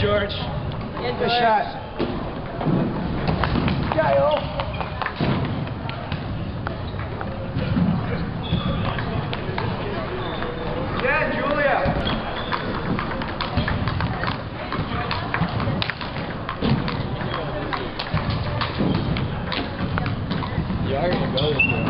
George. Yeah, Good shot. Gaio. Yeah, Julia. Yeah, I gotta go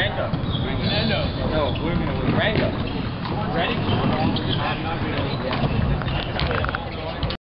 Rango. Fernando. No, we're going to Rango. Ready? Yeah.